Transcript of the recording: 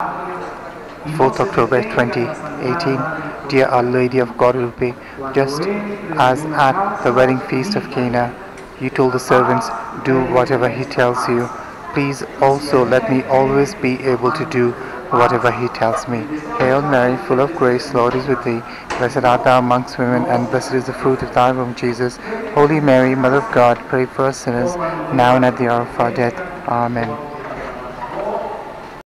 4th October 2018 Dear Our Lady of Guadalupe, just as at the wedding feast of Cana, you told the servants, Do whatever he tells you. Please also let me always be able to do whatever he tells me. Hail Mary, full of grace, Lord is with thee. Blessed art thou amongst women, and blessed is the fruit of thy womb, Jesus. Holy Mary, Mother of God, pray for us sinners, now and at the hour of our death. Amen.